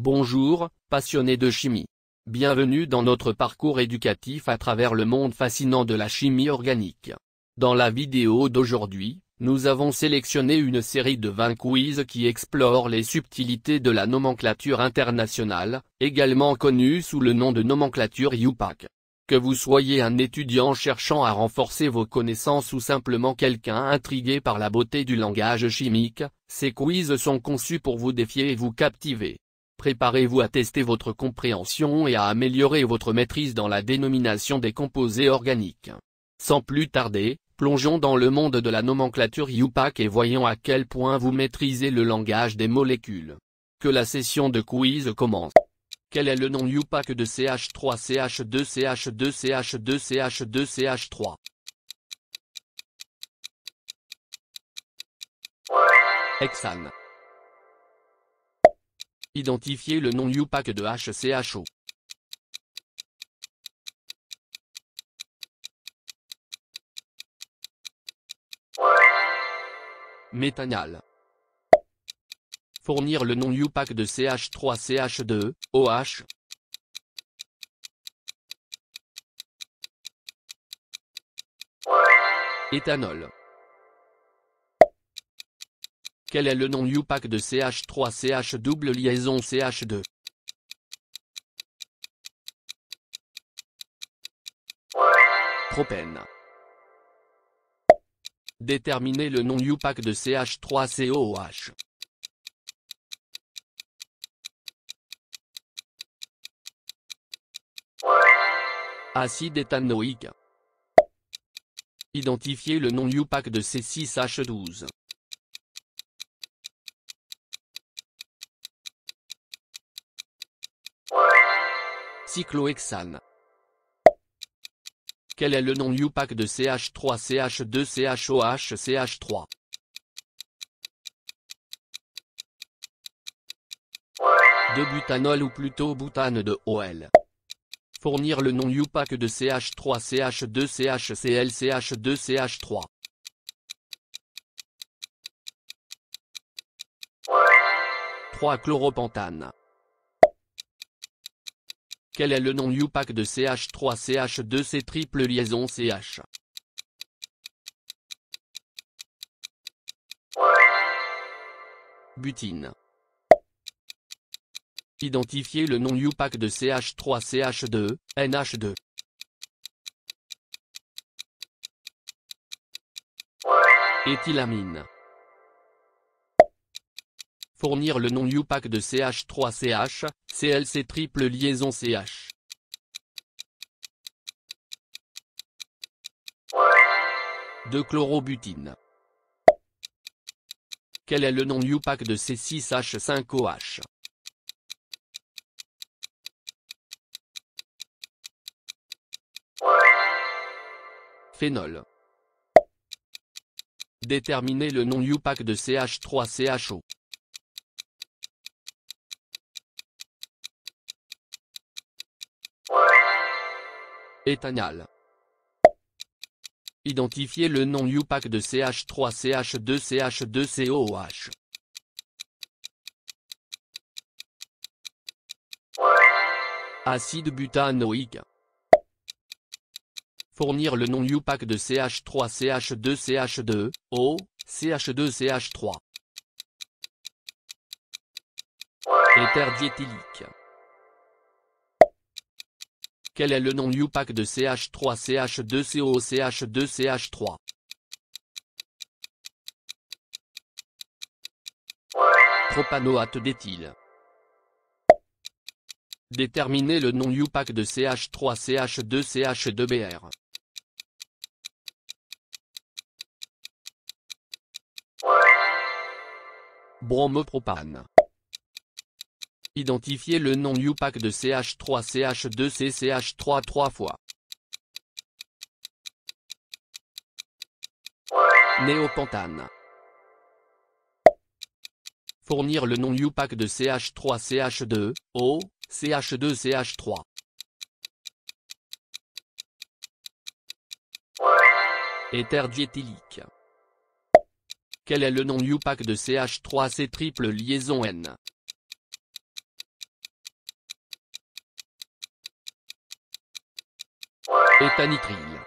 Bonjour, passionnés de chimie. Bienvenue dans notre parcours éducatif à travers le monde fascinant de la chimie organique. Dans la vidéo d'aujourd'hui, nous avons sélectionné une série de 20 quiz qui explorent les subtilités de la nomenclature internationale, également connue sous le nom de nomenclature UPAC. Que vous soyez un étudiant cherchant à renforcer vos connaissances ou simplement quelqu'un intrigué par la beauté du langage chimique, ces quiz sont conçus pour vous défier et vous captiver. Préparez-vous à tester votre compréhension et à améliorer votre maîtrise dans la dénomination des composés organiques. Sans plus tarder, plongeons dans le monde de la nomenclature UPAC et voyons à quel point vous maîtrisez le langage des molécules. Que la session de quiz commence. Quel est le nom UPAC de CH3 CH2 CH2 CH2 CH2 CH3 Hexane Identifiez le nom UPAC de HCHO. Méthanal. Fournir le nom UPAC de CH3CH2, OH. Éthanol. Quel est le nom UPAC de CH3CH double liaison CH2 Propène. Déterminez le nom UPAC de CH3COOH. Acide éthanoïque. Identifiez le nom UPAC de C6H12. Quel est le nom UPAC de CH3CH2CHOH-CH3 De butanol ou plutôt butane de OL. Fournir le nom UPAC de CH3CH2CHClCH2CH3. 3 chloropentane. Quel est le nom UPAC de CH3CH2C triple liaison CH Butine. Identifiez le nom UPAC de CH3CH2, NH2. Éthylamine. Fournir le nom UPAC de CH3CH, CLC triple liaison CH. De chlorobutine. Quel est le nom UPAC de C6H5OH Phénol. Déterminez le nom UPAC de CH3CHO. Éthanal. Identifiez le nom UPAC de CH3CH2CH2COOH. Acide butanoïque. Fournir le nom UPAC de CH3CH2CH2, O, CH2CH3. Éther diéthylique. Quel est le nom UPAC de CH3CH2COCH2CH3 Propanoate d'éthyle. Déterminez le nom UPAC de CH3CH2CH2BR. Bromopropane. Identifiez le nom UPAC de CH3CH2CCH3 trois fois. Néopentane. Fournir le nom UPAC de CH3CH2, O, CH2CH3. Éther diéthylique. Quel est le nom UPAC de CH3C triple liaison N? Et Éthanitril.